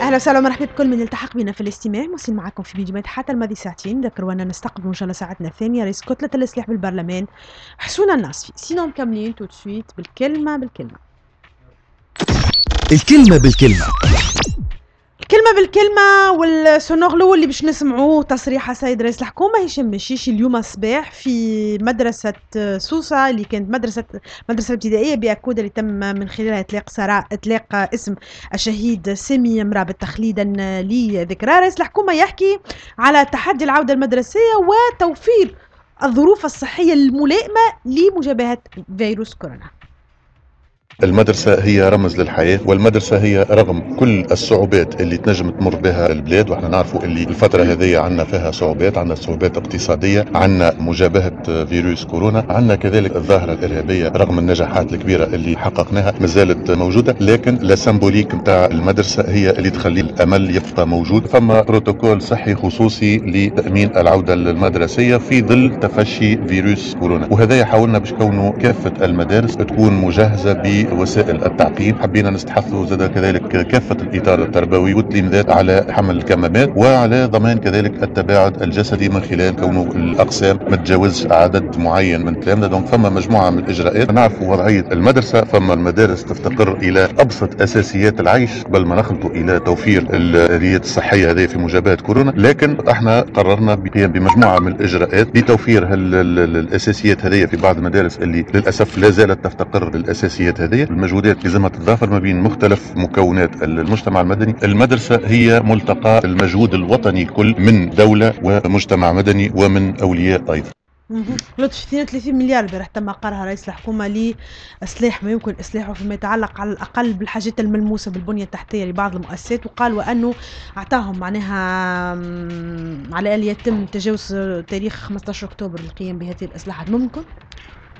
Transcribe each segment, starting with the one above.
أهلا وسهلا ومرحبا بكل من التحق بنا في الاستماع. مواصلين معكم في فيديوهات حتى الماضي ساعتين. ذكروا أننا نستقبل إن شاء الله ساعتنا الثانية. رئيس كتلة الإصلاح بالبرلمان حسونة الناصفي sinon مكملين tout de suite بالكلمة بالكلمة. الكلمة بالكلمة الكلمة بالكلمة وال son اللي باش نسمعوه تصريح سيد رئيس الحكومة هشام مشيشي اليوم الصباح في مدرسة سوسة اللي كانت مدرسة مدرسة ابتدائية بأكود اللي تم من خلالها إطلاق سراء إطلاق اسم الشهيد سامي مرابط تخليدا لذكرى رئيس الحكومة يحكي على تحدي العودة المدرسية وتوفير الظروف الصحية الملائمة لمجابهة فيروس كورونا. المدرسة هي رمز للحياة والمدرسة هي رغم كل الصعوبات اللي تنجم تمر بها البلاد وإحنا نعرفوا اللي الفترة هذه عندنا فيها صعوبات عندنا صعوبات اقتصادية عندنا مجابهة فيروس كورونا عندنا كذلك الظاهرة الإرهابية رغم النجاحات الكبيرة اللي حققناها ما زالت موجودة لكن لا سمبوليك نتاع المدرسة هي اللي تخلي الأمل يبقى موجود. فما بروتوكول صحي خصوصي لتأمين العودة المدرسية في ظل تفشي فيروس كورونا. وهذا حاولنا باش كافة المدارس تكون مجهزة ب وسائل التعقيم حبينا نستحثوا زاد كذلك كافة الإطار التربوي والتلميذات على حمل الكمامات وعلى ضمان كذلك التباعد الجسدي من خلال كونه الأقسام ما تجاوزش عدد معين من التلامذة دونك فما مجموعة من الإجراءات. نعرفوا وضعية المدرسة. فما المدارس تفتقر إلى أبسط أساسيات العيش. قبل ما نخلطوا إلى توفير الآليات الصحية هذه في مجابهة كورونا. لكن إحنا قررنا بالقيام بمجموعة من الإجراءات لتوفير الأساسيات هذه في بعض المدارس اللي للأسف لا زالت تفتقر للأساسيات هذه. المجهودات لازمها تتضافر ما بين مختلف مكونات المجتمع المدني. المدرسة هي ملتقى المجهود الوطني الكل من دولة ومجتمع مدني ومن أولياء أيضا. لطف 32 مليار البارح تم قرارها رئيس الحكومة لإصلاح ما يمكن إصلاحه فيما يتعلق على الأقل بالحاجات الملموسة بالبنية التحتية لبعض المؤسسات. وقال وأنه أعطاهم معناها على أن يتم تجاوز تاريخ 15 أكتوبر للقيام بهذه الإصلاحات. ممكن؟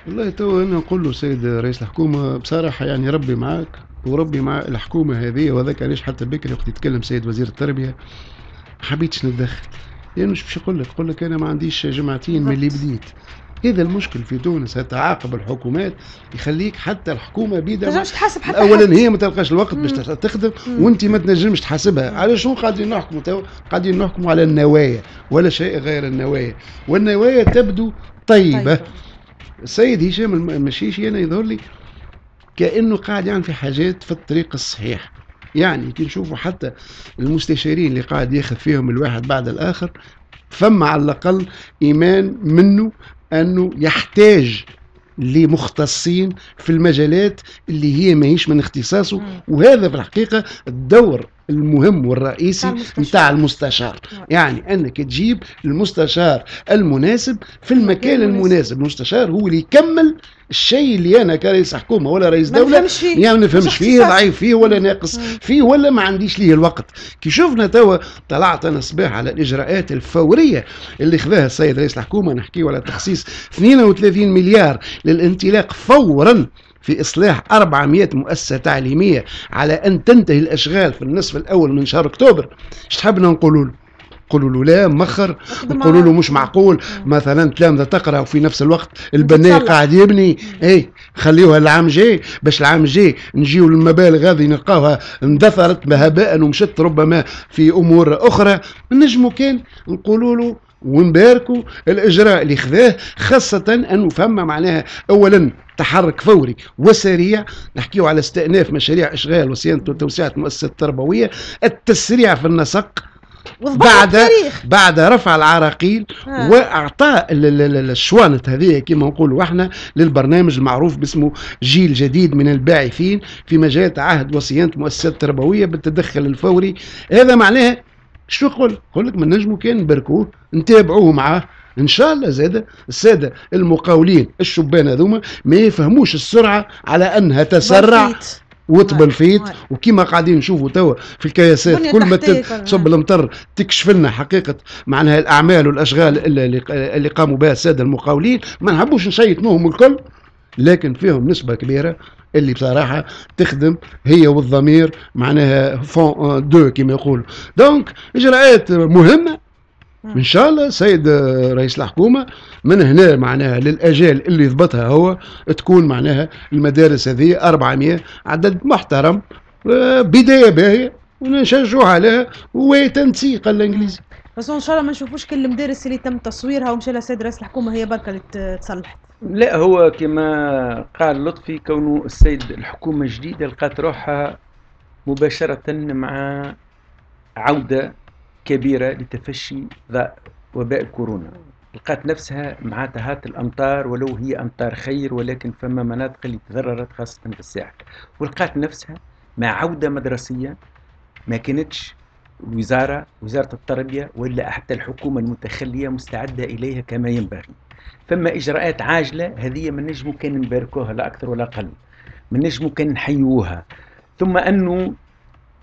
والله تو أنا نقول له سيد رئيس الحكومة بصراحة يعني ربي معاك وربي مع الحكومة هذه وذاك علاش حتى بكري وقت يتكلم سيد وزير التربية ما حبيتش نتدخل. لأنه يعني باش نقول لك؟ نقول لك أنا ما عنديش جمعتين من اللي بديت. هذا المشكل في تونس تعاقب الحكومات يخليك حتى الحكومة بيدا ما تحاسب حتى اولا هي ما تلقاش الوقت باش تخدم وأنت ما تنجمش تحاسبها. على شو قاعدين نحكموا تو؟ قاعدين نحكموا على النوايا ولا شيء غير النوايا. والنوايا تبدو طيبة. طيب. السيد هشام المشيشي أنا يظهر لي كأنه قاعد يعني في حاجات في الطريق الصحيح. يعني كي نشوفوا حتى المستشارين اللي قاعد ياخذ فيهم الواحد بعد الآخر فما على الأقل إيمان منه أنه يحتاج لمختصين في المجالات اللي هي ماهيش من اختصاصه وهذا في الحقيقة الدور المهم والرئيسي نتاع المستشار. نعم. يعني أنك تجيب المستشار المناسب في المكان المناسب. المستشار هو اللي يكمل الشيء اللي أنا كرئيس حكومة ولا رئيس دولة يعني ما نفهمش فيه ضعيف فيه ولا ناقص فيه ولا ما عنديش ليه الوقت. كي شفنا توا طلعت أنا صباح على الإجراءات الفورية اللي خذاها السيد رئيس الحكومة نحكيه على تخصيص 32 مليار للانطلاق فورا في إصلاح 400 مؤسسة تعليمية على أن تنتهي الأشغال في النصف الأول من شهر أكتوبر. إيش تحبنا نقولوا له؟ نقولوا له لا مخر. نقولوا له مش معقول. مثلا تلامذة تقرأ وفي نفس الوقت البناء قاعد يبني. اي خليوها العام الجاي باش العام الجاي نجيو للمبالغ هذه نلقاوها اندثرت هباء ومشت ربما في أمور أخرى. نجموا كان نقولوا له ونباركوا الإجراء اللي خذاه خاصة أنه فما معناها اولا تحرك فوري وسريع. نحكيه على استئناف مشاريع إشغال وصيانة وتوسعة المؤسسات التربويه التسريع في النسق. بعد التاريخ. بعد رفع العراقيل آه. وإعطاء الشوانت هذه كما نقولوا إحنا للبرنامج المعروف باسمه جيل جديد من الباعثين في مجال عهد وصيانة مؤسسات تربوية بالتدخل الفوري هذا معناه شو نقول؟ نقول لك من نجموا كان نبركوه نتابعوه معاه إن شاء الله زاد السادة المقاولين الشبان هذوما ما يفهموش السرعة على أنها تسرع وطبل فيت وكيما قاعدين نشوفوا توا في الكياسات كل ما تصب المطر تكشف لنا حقيقة معناها الأعمال والأشغال اللي, اللي قاموا بها السادة المقاولين ما نحبوش نشيطنوهم الكل لكن فيهم نسبة كبيرة اللي بصراحة تخدم هي والضمير معناها font deux كما يقولوا. donc إجراءات مهمة إن شاء الله سيد رئيس الحكومة من هنا معناها للاجال اللي ضبطها هو تكون معناها المدارس هذه 400 عدد محترم بداية باهية ونشجعوا عليها وتنسيق الإنجليزي. بس إن شاء الله ما نشوفوش كل المدارس اللي تم تصويرها ومشى لها السيد رئيس الحكومة هي بركة اللي تصلحت لا هو كما قال لطفي كونه السيد الحكومة الجديدة لقات روحها مباشرة مع عودة كبيرة لتفشي وباء كورونا. لقات نفسها معناتها هات الأمطار ولو هي أمطار خير ولكن فما مناطق اللي تضررت خاصة في الساحل. ولقات نفسها مع عودة مدرسية ما كانتش الوزارة وزارة التربية ولا حتى الحكومة المتخلية مستعدة إليها كما ينبغي. فما إجراءات عاجلة هذه من نجمو كان نباركوها لا أكثر ولا أقل. من نجمو كان نحيوها. ثم أنه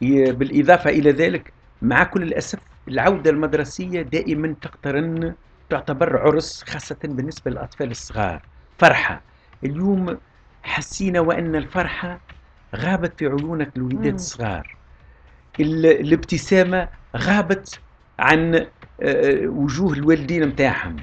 بالإضافة إلى ذلك مع كل الأسف العودة المدرسية دائما تقترن تعتبر عرس خاصة بالنسبة للأطفال الصغار. فرحة. اليوم حسينا وأن الفرحة غابت في عيونك الوليدات الصغار. الابتسامة غابت عن آه، وجوه الوالدين متاعهم.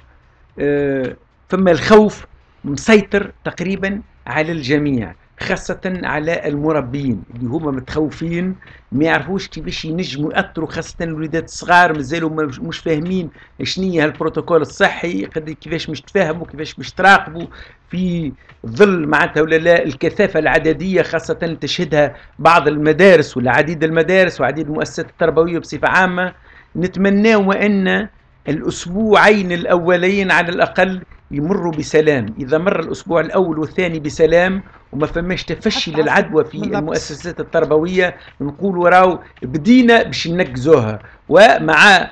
آه، فما الخوف مسيطر تقريبا على الجميع. خاصة على المربين اللي هما متخوفين ما يعرفوش كيفاش ينجموا يأثروا خاصة الوليدات الصغار مازالوا مش فاهمين شنية هالبروتوكول الصحي كيفاش مش تفاهموا كيفاش مش تراقبوا في ظل معناتها ولا لا الكثافة العددية خاصة تشهدها بعض المدارس ولا عديد المدارس وعديد المؤسسات التربوية بصفة عامة. نتمنى أن الأسبوعين الأولين على الأقل يمروا بسلام. إذا مر الأسبوع الأول والثاني بسلام وما فماش تفشي للعدوى في المؤسسات التربوية نقولوا راو بدينا باش ننقزوها ومع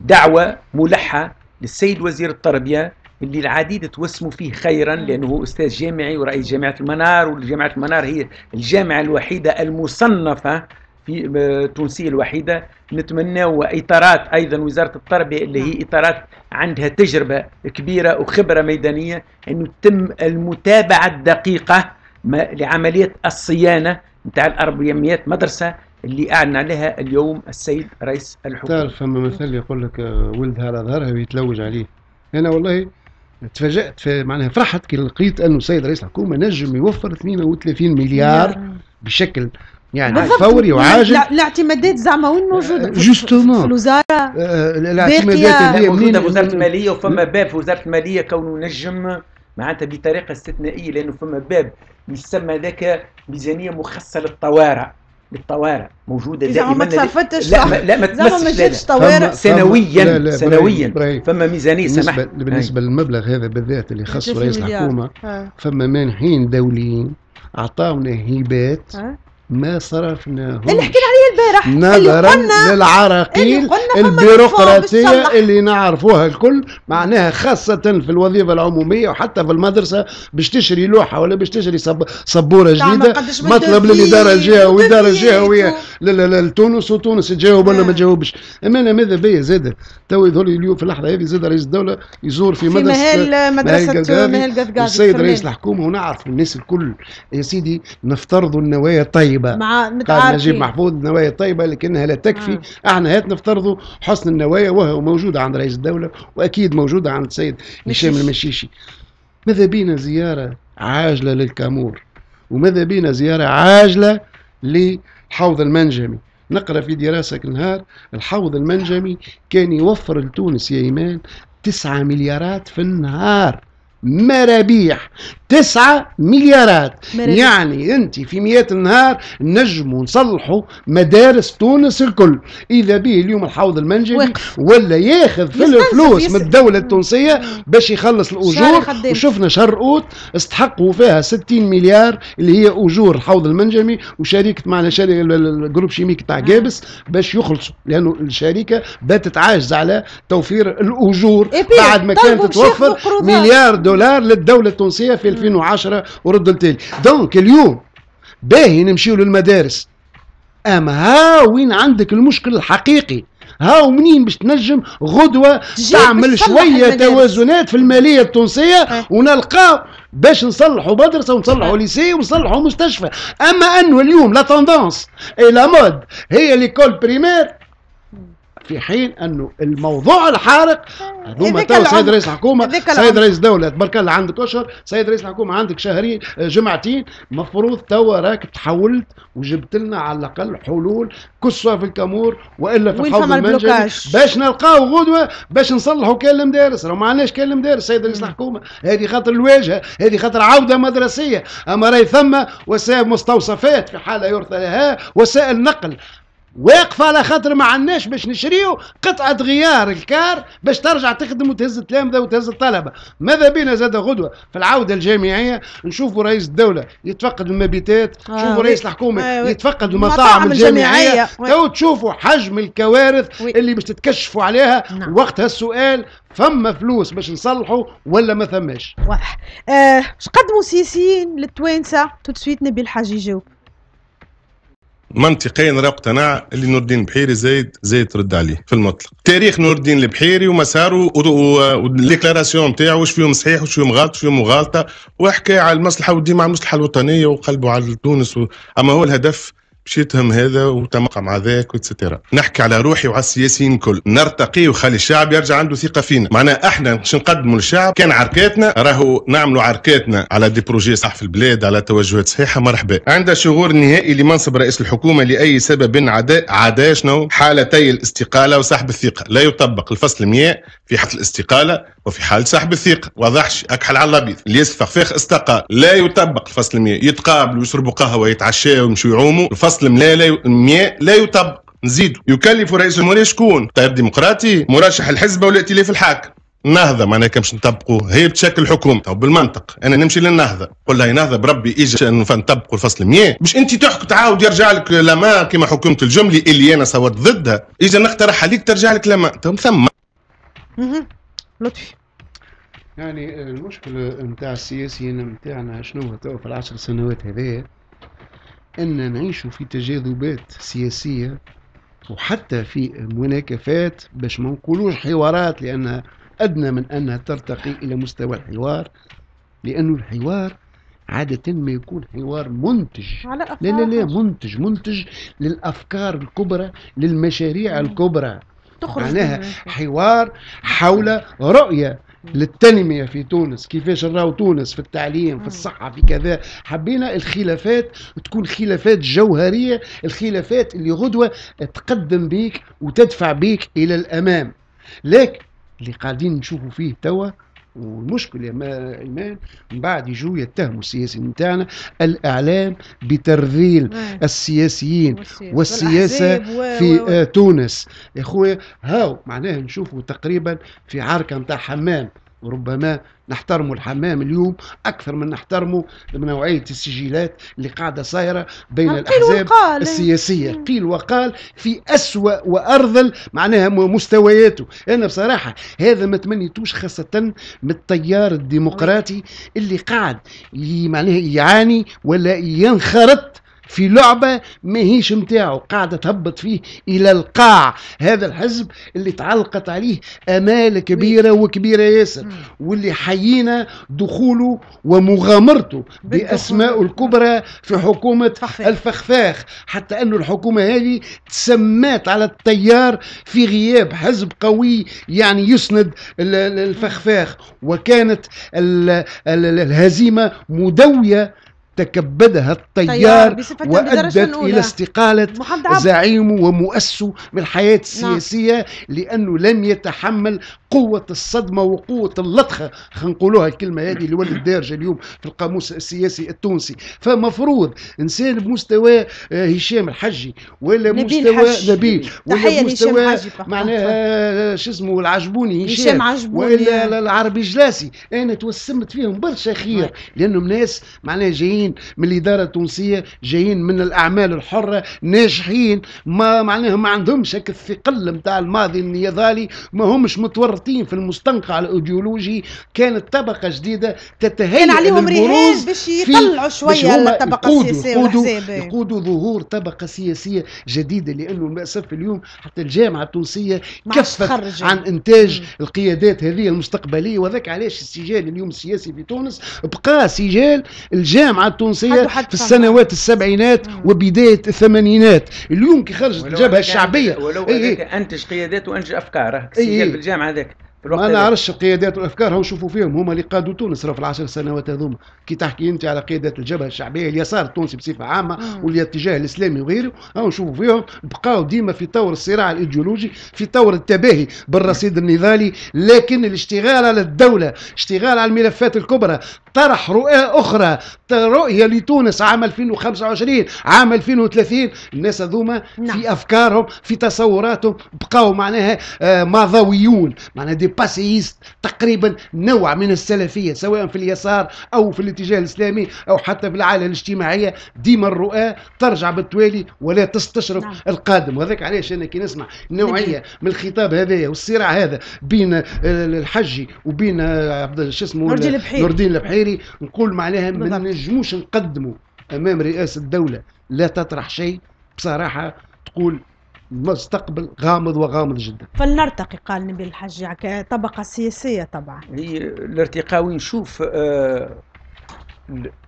دعوة ملحة للسيد وزير التربية اللي العديد توسموا فيه خيرا لأنه هو أستاذ جامعي ورئيس جامعة المنار وجامعة المنار هي الجامعة الوحيدة المصنفة في التونسية الوحيدة. نتمنى وإطارات أيضا وزارة التربية اللي هي إطارات عندها تجربة كبيرة وخبرة ميدانية أنه تتم المتابعة الدقيقة لعملية الصيانة نتاع الأربعمية مدرسة اللي أعلن عليها اليوم السيد رئيس الحكومة. تعرف فما مثل يقول لك ولد على ظهرها ويتلوج عليه. أنا والله تفاجأت في معناها فرحت كي لقيت أنه السيد رئيس الحكومة نجم يوفر 32 مليار بشكل يعني فوري وعاجل. الاعتمادات زعما وين موجودة؟ justement في الوزارة. آه، الاعتمادات اللي موجوده في وزارة المالية وفما باب في وزارة المالية كونه نجم معناتها بطريقة استثنائية لأنه فما باب يسمى ذاك ميزانية مخصصة للطوارئ. للطوارئ. موجودة دائما. ما تصرفتش لا ما لا ما تمسش طوارئ. سنويا سنويا. فما ميزانية سمح بالنسبة, بالنسبة للمبلغ هذا بالذات اللي خص رئيس الحكومة فما مانحين دوليين أعطاونا هبات ما صرفناه حكينا عليه البارح نظرا للعراقيل البيروقراطية اللي نعرفوها الكل معناها خاصة في الوظيفة العمومية وحتى في المدرسة باش تشري لوحة ولا باش تشري صبورة جديدة مطلب للإدارة الجهوية والإدارة الجهوية لتونس وتونس تجاوب ولا ما تجاوبش. أما أنا ماذا بيا زاد تو يظهر اليوم في اللحظة هذه زاد رئيس الدولة يزور في, في مدرسه مدرسة مهل قذقاذي السيد رئيس الحكومة ونعرف الناس الكل يا سيدي نفترضوا النوايا طيبه مع نجيب محفوظ النوايا طيبه لكنها لا تكفي. آه. إحنا هات نفترضوا حسن النوايا وهو موجوده عند رئيس الدولة وأكيد موجوده عند السيد هشام المشيشي. ماذا بينا زيارة عاجلة للكامور؟ وماذا بينا زيارة عاجلة لحوض المنجمي؟ نقرأ في دراسة النهار الحوض المنجمي كان يوفر لتونس يا إيمان تسعة مليارات في النهار. مرابيح. تسعة مليارات. مرابيح. يعني أنت في مئات النهار نجموا نصلحوا مدارس تونس الكل. اذا به اليوم الحوض المنجمي ولا ياخذ في الفلوس من الدولة التونسية باش يخلص الأجور. وشفنا شهر أوت استحقوا فيها 60 مليار اللي هي أجور الحوض المنجمي وشركة معنا شركة ال groupe chimique تاع جابس باش يخلصوا. لأنه الشركة باتت عاجزه على توفير الأجور بعد ما كانت توفر مليار دولار. للدولة التونسية في 2010 ورد التالي. donc اليوم باهي نمشيو للمدارس. أما ها وين عندك المشكل الحقيقي؟ ها منين باش تنجم غدوة تعمل شوية توازنات في المالية التونسية أه. ونلقاو باش نصلحوا مدرسة ونصلحوا lycée ونصلحوا مستشفى. أما أنه اليوم la tendance et la mode هي l'école primaire في حين أنه الموضوع الحارق. هذوما تو سيد. رئيس الحكومة سيد. رئيس دولة تبارك الله عندك أشهر. سيد رئيس الحكومة عندك شهرين آه، جمعتين. مفروض توا راك تحولت وجبت لنا على الأقل حلول كسوة في الكامور وإلا في الحوض المنجمي ال blocage؟ باش نلقاو غدوة باش نصلحوا كان المدارس راه ما عندناش كان المدارس سيد رئيس الحكومة. هذه خاطر الواجهة هذه خاطر عودة مدرسية. أما راهي ثم وسائل مستوصفات في حالة يرثى لها وسائل نقل. واقفة على خاطر ما عندناش باش نشريو قطعة غيار ال car باش ترجع تخدم وتهز التلامذة وتهز الطلبة ماذا بينا زاد غدوة في العودة الجامعية نشوفوا رئيس الدولة يتفقد المبيتات آه، نشوفوا. رئيس الحكومة آه،. يتفقد المطاعم الجامعية. تو تشوفوا حجم الكوارث oui. اللي باش تتكشفوا عليها نعم. وقتها السؤال فما فلوس باش نصلحوا ولا ما ثماش واضح آه، قدموا السياسيين للتوانسة tout de suite نبيل حجي يجاوب منطقيا راه اقتنع اللي نور الدين البحيري زايد زايد ترد عليه في المطلق. تاريخ نور الدين البحيري ومساره وال déclarations نتاعو واش فيهم صحيح واش فيهم غلط فيهم مغالطه وحكى على المصلحة وديما على المصلحة الوطنية وقلبه على تونس و... أما هو الهدف باش يتهم هذا وتمقع مع ذاك وتسترا نحكي على روحي وعلى السياسيين الكل. نرتقي وخلي الشعب يرجع عنده ثقة فينا. معناها إحنا باش نقدموا للشعب كان عركاتنا راهو نعملوا عركاتنا على des projets صح في البلاد على توجهات صحيحة مرحبا. عند شغور نهائي لمنصب رئيس الحكومة لأي سبب عدا عدا شنو؟ حالتي الاستقالة وسحب الثقة. لا يطبق الفصل 100 في حالة الاستقالة وفي حالة سحب الثقة. واضح أكحل على الأبيض. اللي يسفخ فخ استقال لا يطبق الفصل 100 يتقابلوا ويشربوا قهوة يتعشاوا ويمشوا يعوموا. الفصل 100 لا ي- 100 لا يطبق نزيدوا يكلف رئيس الجمهورية شكون؟ تيار ديمقراطي مرشح الحزب ولا ائتلاف الحاكم النهضة معناها باش نطبقوا هي بتشكل حكومة تو بالمنطق أنا نمشي للنهضة. نقول لها يا نهضة بربي أجي نطبقوا الفصل 100 باش أنت تحكي تعاود يرجع لك لما كما حكومة الجملي اللي أنا صوت ضدها. أجي نقترح عليك ترجع لك لما. تو ثم. لطفي. يعني المشكلة نتاع السياسيين نتاعنا شنو؟ هو تو في العشر سنوات هذيا أن نعيشوا في تجاذبات سياسية وحتى في مناكفات باش ما نقولوش حوارات لأنها أدنى من أنها ترتقي إلى مستوى الحوار لأنه الحوار عادة ما يكون حوار منتج. على لا لا لا منتج. منتج للأفكار الكبرى للمشاريع. الكبرى. تخرج معناها حوار حول رؤية للتنمية في تونس كيفاش نراو تونس في التعليم في. الصحة في كذا حبينا الخلافات تكون خلافات جوهرية الخلافات اللي غدوة تقدم بيك وتدفع بيك إلى الأمام لكن اللي قاعدين نشوفوا فيه توا والمشكلة ما إيمان من بعد يجوا يتهموا السياسيين نتاعنا الإعلام بترذيل. السياسيين والسياسة. والسياسة والأحزاب و- في و- آه، تونس يا خويا هاو معناها نشوفوا تقريبا في عركة نتاع حمام وربما نحترموا الحمام اليوم أكثر من نحترموا نوعية السجلات اللي قاعدة صايرة بين قيل الأحزاب وقال. السياسية مم. قيل وقال في أسوأ وأرذل معناها مستوياته أنا بصراحة هذا ما تمنيتوش خاصة من التيار الديمقراطي اللي قاعد معناها يعاني ولا ينخرط في لعبة ما هيش متاعه قاعدة تهبط فيه إلى القاع هذا الحزب اللي تعلقت عليه آمال كبيرة وكبيرة ياسر. واللي حيينا دخوله ومغامرته. بأسماء الكبرى في حكومة فخفاخ. الفخفاخ حتى أن الحكومة هذه تسمات على التيار في غياب حزب قوي يعني يسند ال- ال- الفخفاخ وكانت ال- ال- الهزيمة مدوية تكبدها تيار التيار وأدت. إلى استقالة زعيمه ومؤسسه من الحياة السياسية لأنه لم يتحمل قوة الصدمة وقوة اللطخة خلينا نقولوها الكلمة هذه اللي ولد دارجة اليوم في القاموس السياسي التونسي فمفروض إنسان بمستوى آه، هشام الحجي ولا مستوى. نبيل ولا مستوى. معناها شو اسمه العجبوني هشام هشام عجبوني. ولا العربي جلاسي أنا توسمت فيهم برشا خير لأنهم ناس معناها جايين من الإدارة التونسية جايين من الأعمال الحرة ناجحين ما معناها ما عندهمش هيك الثقل نتاع الماضي النضالي ما همش متورطين محطوطين في المستنقع الأيديولوجي كانت طبقة جديدة تتهيأ كان عليهم رهان باش في- يطلعوا شوية الطبقه يقودوا- السياسيه يقودوا- يقودوا ظهور طبقة سياسية جديدة لأنه للأسف اليوم حتى الجامعة التونسية كفت. عن إنتاج مم. القيادات هذه المستقبلية وذاك علاش السجال اليوم السياسي في تونس بقى سجال الجامعة التونسية في فهم. السنوات السبعينات مم. وبداية الثمانينات اليوم كي خرجت الجبهة الشعبية أنتج- ولو إي إي. هذاك أنتج قيادات وانتج أفكار إي السجال إي. بالجامعة هذاك في الوقت ما. نعرفش القيادات والافكار هم نشوفوا فيهم هما اللي قادوا تونس في العشر سنوات هذوما كي تحكي أنت على قيادات الجبهة الشعبية اليسار التونسي بصفة عامة. والاتجاه الإسلامي وغيره هم نشوفوا فيهم بقاو ديما في طور الصراع الإيديولوجي في طور التباهي بالرصيد النضالي لكن الاشتغال على الدولة اشتغال على الملفات الكبرى طرح رؤى أخرى رؤية لتونس عام 2025 عام 2030 الناس هذوما نعم. في أفكارهم في تصوراتهم بقاو معناها آه، ماضويون معناها des passéistes تقريبا نوع من السلفية سواء في اليسار أو في الاتجاه الإسلامي أو حتى في العائله الاجتماعية ديما الرؤى ترجع بالتوالي ولا تستشرف نعم. القادم وهذاك علاش أنا كي نسمع نوعية من الخطاب هذايا والصراع هذا بين الحجي وبين عبد شو اسمه نور الدين البحيري. نقول معناها ما. نجموش نقدموا أمام رئاسة الدولة لا تطرح شيء بصراحة تقول مستقبل غامض وغامض جدا. فلنرتقي قال نبيل الحجي كطبقة سياسية طبعا. هي الارتقاء وين نشوف آه،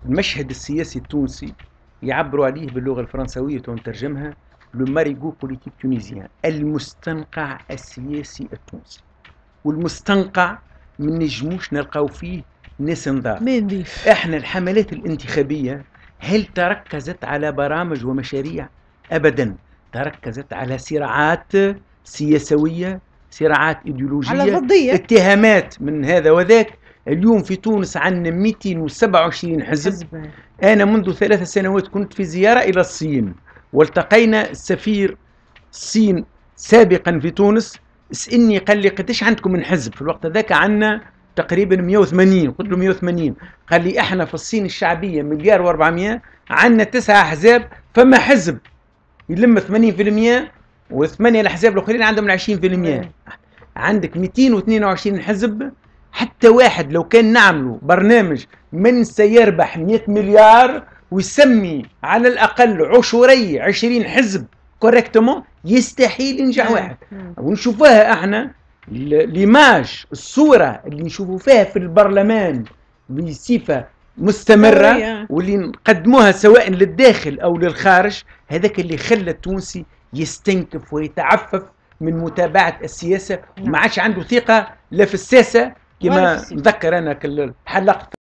المشهد السياسي التونسي يعبروا عليه باللغة الفرنسوية ونترجمها le marigot politique tunisien المستنقع السياسي التونسي. والمستنقع من نجموش نلقاو فيه ناس نضاف نضيف. إحنا الحملات الانتخابية هل تركزت على برامج ومشاريع؟ ابدا. تركزت على صراعات سياسوية صراعات إيديولوجية على ضدية. اتهامات من هذا وذاك. اليوم في تونس عندنا 227 حزب. حزب أنا منذ ثلاث سنوات كنت في زيارة إلى الصين. والتقينا السفير الصين سابقا في تونس. سألني قال لي قديش عندكم من حزب؟ في الوقت ذاك عندنا تقريبا 180 قلت له 180 قال لي إحنا في الصين الشعبية مليار و400 عندنا تسعة أحزاب فما حزب. يلم 80% وثمانية الأحزاب الآخرين عندهم 20% عندك 222 حزب حتى واحد لو كان نعمله برنامج من سيربح 100 مليار ويسمي على الأقل عشري 20 حزب correctement يستحيل ينجح واحد. ونشوفوها إحنا l'image الصورة اللي نشوفوا فيها في البرلمان بصفة مستمرة. واللي نقدموها سواء للداخل أو للخارج هذاك اللي خلى التونسي يستنكف ويتعفف من متابعة السياسة نعم. وما عادش عنده ثقة لا في السياسة ولا كما. نذكر أنا كل حلقة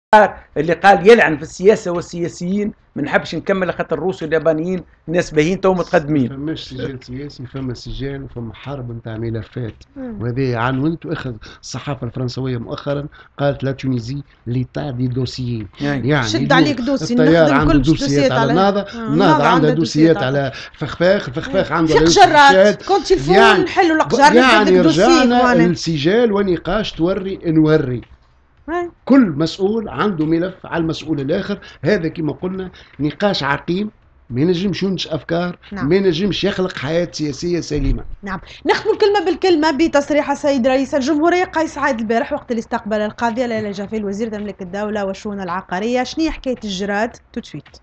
اللي قال يلعن في السياسة والسياسيين ما نحبش نكمل خاطر الروس واليابانيين ناس باهين تو متقدمين. فماش سجال سياسي فما سجال وفما حرب نتاع ملفات. مم. وهذا عنونت واخذ الصحافة الفرنسوية مؤخرا قالت la Tunisie l'État des dossiers يعني يعني شد عليك dossier التيار نخدم عنده كل دوسيات على النهضه النهضه عندها دوسيات على على فخفاخ الفخفاخ عنده قجرات كنت تلفون يعني- نحلوا القجار يعني رجعنا السجال ونقاش توري نوري. هاي. كل مسؤول عنده ملف على المسؤول الآخر. هذا كما قلنا نقاش عقيم ما ينجمش ينتج أفكار نعم. ما ينجمش يخلق حياة سياسية سليمة. نعم. نختم الكلمة بالكلمة بتصريح السيد رئيس الجمهورية قيس سعيد البارح وقت اللي استقبل القاضية ليلى جفيل وزير تملك الدولة والشؤون العقارية. شنو هي حكاية الجراد؟ تتفيت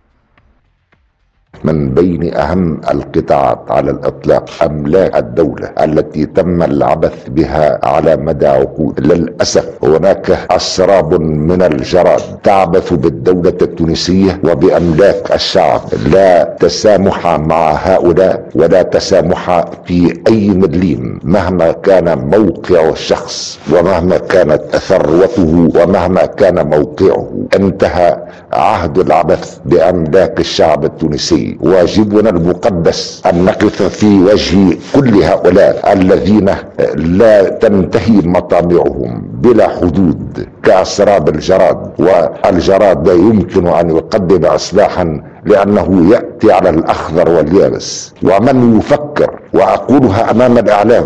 من بين أهم القطاعات على الإطلاق املاك الدولة التي تم العبث بها على مدى عقود. للأسف هناك أسراب من الجراد تعبث بالدولة التونسية وبأملاك الشعب. لا تسامح مع هؤلاء ولا تسامح في أي مليم مهما كان موقع الشخص ومهما كانت ثروته ومهما كان موقعه. انتهى عهد العبث بأملاك الشعب التونسي. واجبنا المقدس أن نقف في وجه كل هؤلاء الذين لا تنتهي مطامعهم بلا حدود كأسراب الجراد والجراد لا يمكن أن يقدم اصلاحا لأنه يأتي على الأخضر واليابس. ومن يفكر وأقولها أمام الإعلام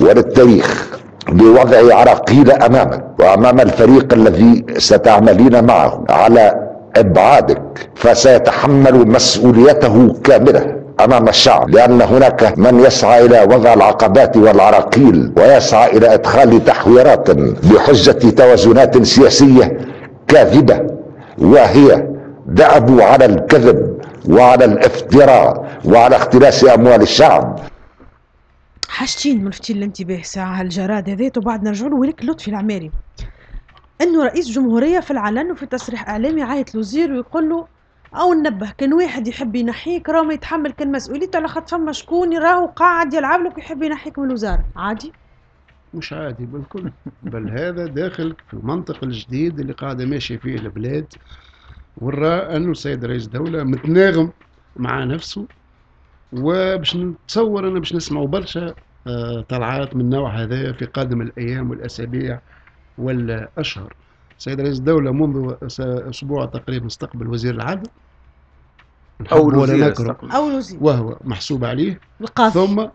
وللتاريخ بوضع عراقيل أمامك وأمام الفريق الذي ستعملين معه على ابعادك فسيتحمل مسؤوليته كاملة أمام الشعب لأن هناك من يسعى إلى وضع العقبات والعراقيل ويسعى إلى إدخال تحويرات بحجه توازنات سياسية كاذبة وهي دأبوا على الكذب وعلى الافتراء وعلى اختلاس أموال الشعب. حاجتين ملفتين الانتباه ساعة هالجراد هذات وبعد نرجع له ولك لطفي العماري. إنه رئيس جمهورية في العلن وفي تصريح إعلامي عيط الوزير ويقول له أو ننبه كان واحد يحب ينحيك راه ما يتحمل كان مسؤوليته على خاطر فما شكون راهو قاعد يلعب لك ويحب ينحيك من الوزارة. عادي؟ مش عادي بالكل. بل هذا داخل في المنطق الجديد اللي قاعدة ماشية فيه البلاد. ورا أنه السيد رئيس الدولة متناغم مع نفسه. وباش نتصور أنا باش نسمعوا برشا آه، طلعات من النوع هذا في قادم الأيام والأسابيع. والأشهر. السيد رئيس الدولة منذ س- أسبوع تقريبا استقبل وزير العدل. أول ولا وزير. أو الوزير وهو محسوب عليه. القاضي. ثم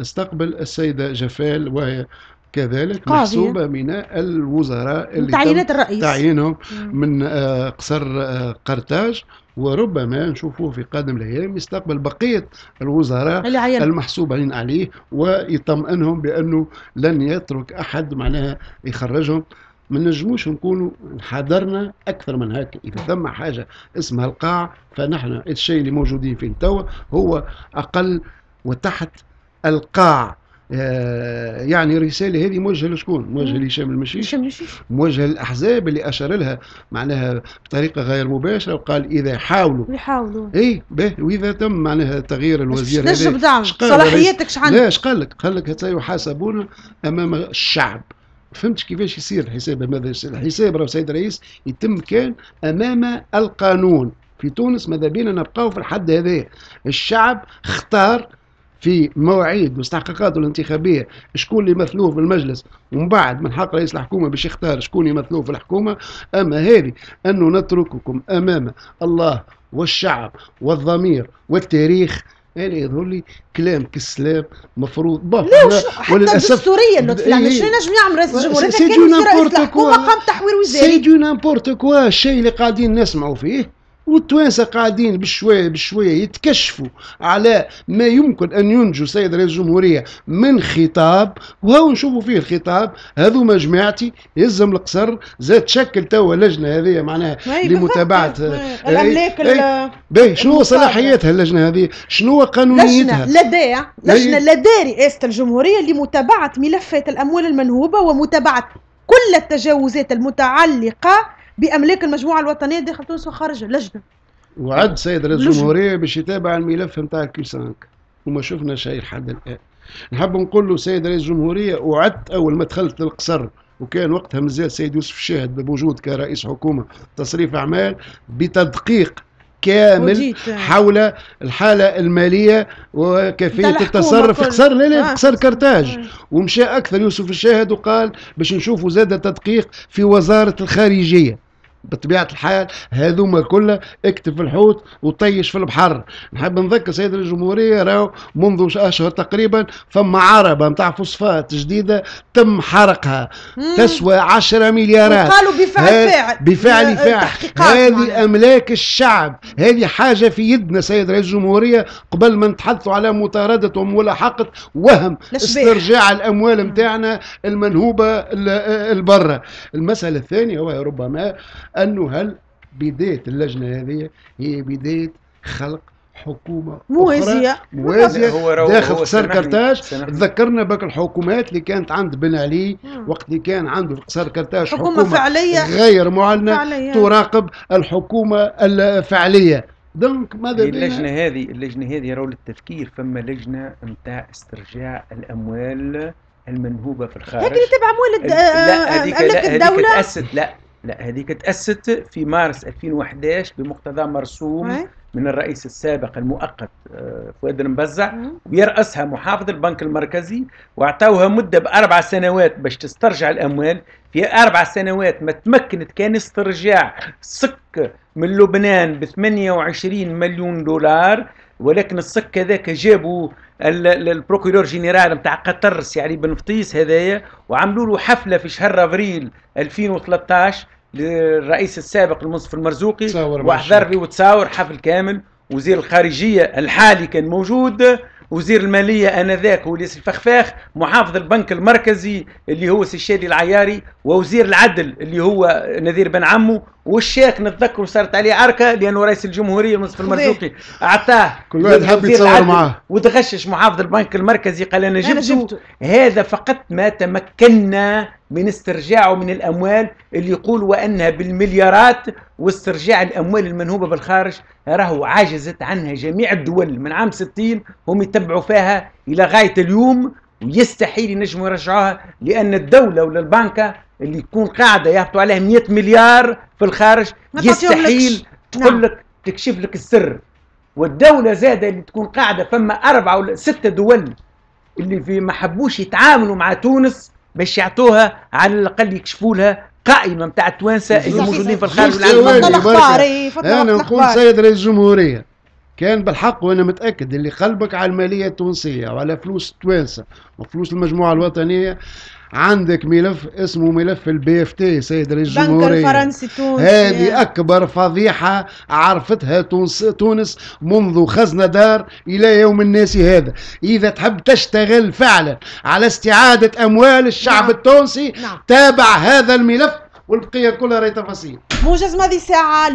استقبل السيدة جفال وهي كذلك قاضية. محسوبة من الوزراء اللي تعيينات الرئيس. تعيينهم. من آه، قصر آه، قرطاج. وربما نشوفوه في قادم الأيام يستقبل بقية الوزراء المحسوبين عليه ويطمئنهم بأنه لن يترك أحد معناها يخرجهم. ما نجموش نكونوا حضرنا أكثر من هكا. إذا ثم حاجة اسمها القاع فنحن الشيء اللي موجودين فيه توا هو أقل وتحت القاع. يعني الرساله هذه موجهة لشكون؟ موجهة. لهشام المشيش؟ مش مشيش موجهة للأحزاب اللي أشار لها معناها بطريقة غير مباشرة وقال إذا حاولوا. يحاولوا. إي به وإذا تم معناها تغيير الوزير هذا. صلاحياتك إيش لا إيش قال لك؟ قال لك سيحاسبون أمام الشعب. فهمتش كيفاش يصير الحساب هذا الحساب راه سيد الرئيس يتم كان أمام القانون. في تونس ماذا بينا؟ نبقاو في الحد هذا الشعب اختار في مواعيد واستحقاقاته الانتخابية شكون اللي يمثلوه في المجلس ومن بعد من حق رئيس الحكومة باش يختار شكون يمثلوه في الحكومة أما هذه أنه نترككم أمام الله والشعب والضمير والتاريخ أنا يظهر لي كلام كالسلام مفروض بون لا وش حتى الدستورية لطفي العمل إيه. شنو نجم يعمل رئيس الجمهورية سي دو كان يصير رئيس نامبورت كوا. قام تحوير سي وزاري دو نامبورت كوا الشيء اللي قاعدين نسمعوا فيه والتوانسه قاعدين بشوية بشوية يتكشفوا على ما يمكن أن ينجو سيد رئيس الجمهورية من خطاب وهو نشوفوا فيه الخطاب هذوما جماعتي يلزم القصر زاد تشكل توا لجنه هذه معناها لمتابعة بالضبط. آه، الأملاك ال- باهي شنو. صلاحياتها اللجنة هذه شنو قانونيتها لجنة لدى لجنة. لدى رئاسة الجمهورية لمتابعة ملفات الأموال المنهوبة ومتابعة كل التجاوزات المتعلقة بأملاك المجموعة الوطنية داخل تونس وخارجها لجنة وعد سيد رئيس لجنة. الجمهورية باش يتابع الملف نتاع كيسانك وما شفنا شيء لحد الآن نحب نقول له سيد رئيس الجمهورية وعدت أول ما دخلت للقصر وكان وقتها مازال سيد يوسف الشاهد بوجود كرئيس حكومة تصريف أعمال بتدقيق كامل وجيت حول الحالة المالية بتاع وكيفية الحكومة التصرف. قصر لا لا قصر. كرتاج. ومشى أكثر يوسف الشاهد وقال باش نشوفوا زاد تدقيق في وزارة الخارجية بطبيعة الحال هذوما كلها اكتب في الحوت وطيش في البحر. نحب نذكر سيد الجمهورية راهو منذ اشهر تقريبا فما عربة نتاع فوسفات جديدة تم حرقها. مم. تسوى 10 مليارات. وقالوا بفعل فاعل بفعل فاعل هذه. أملاك الشعب. هذه حاجة في يدنا سيد رئيس الجمهورية. قبل ما نتحدثوا على مطارده وملاحقه وهم. استرجاع الأموال نتاعنا المنهوبة ال- البرة. المسألة الثانية وهي ربما أنه هل بداية اللجنة هذه هي بداية خلق حكومة أخرى موازية. موازية هو داخل هو قصر كرتاج. تذكرنا بك الحكومات اللي كانت عند بن علي مم. وقت اللي كان عنده في قصر كرتاج حكومة حكومة فعلية. غير معلنة فعلية. تراقب الحكومة الفعلية. دونك ماذا اللجنة هذه اللجنة هذه راهو للتفكير. فما لجنة نتاع استرجاع الأموال المنهوبة في الخارج. هذه اللي تبع أموال الد- لا هذيك تأسست لا. لا هذيك تأسست في مارس 2011 بمقتضى مرسوم. من الرئيس السابق المؤقت آه، فؤاد المبزع. ويرأسها محافظ البنك المركزي وأعطوها مدة بأربع سنوات باش تسترجع الأموال في أربع سنوات ما تمكنت كان استرجاع سك من لبنان ب 28 مليون دولار ولكن السك هذاك جابوا ال- ال- ال procureur général نتاع قطر سي علي بن فطيس هذايا وعملوا له حفلة في شهر أفريل 2013 للرئيس السابق المنصف المرزوقي واحضر الشيك. لي وتصاور حفل كامل وزير الخارجية الحالي كان موجود وزير المالية آنذاك هو الياس الفخفاخ محافظ البنك المركزي اللي هو سي الشادي العياري ووزير العدل اللي هو نذير بن عمو والشيك نتذكر صارت عليه عركه لأنه رئيس الجمهورية خذيه. المرزوقي أعطاه كل واحد حب يتصور معاه. وتغشش محافظ البنك المركزي قال أنا أنا جبته جبته. هذا فقط ما تمكنا من استرجاعه من الأموال اللي يقول وأنها بالمليارات واسترجاع الأموال المنهوبة بالخارج راهو عاجزت عنها جميع الدول من عام 60 هم يتبعوا فيها إلى غاية اليوم ويستحيل ينجموا يرجعوها لأن الدولة ولا البنكة اللي تكون قاعدة يهبطوا عليها 100 مليار في الخارج يستحيل. تقول نعم. لك تكشف لك السر والدولة زاده اللي تكون قاعدة فما أربعة ولا ستة دول اللي في ما حبوش يتعاملوا مع تونس باش يعطوها على الأقل يكشفوا لها قائمة نتاع التوانسة اللي. موجودين في الخارج فضل أنا نقول سيد رئيس الجمهورية كان بالحق وأنا متأكد اللي قلبك على المالية التونسية وعلى فلوس التوانسة وفلوس المجموعة الوطنية عندك ملف اسمه ملف ال BFT سيد رئيس البنك الجمهورية. الفرنسي تونس هذه أكبر فضيحة عرفتها تونس, تونس منذ خزنة دار إلى يوم الناس هذا. إذا تحب تشتغل فعلا على استعادة أموال الشعب نعم. التونسي نعم. تابع هذا الملف والبقية كلها راهي تفاصيل موجز ماضي ساعة.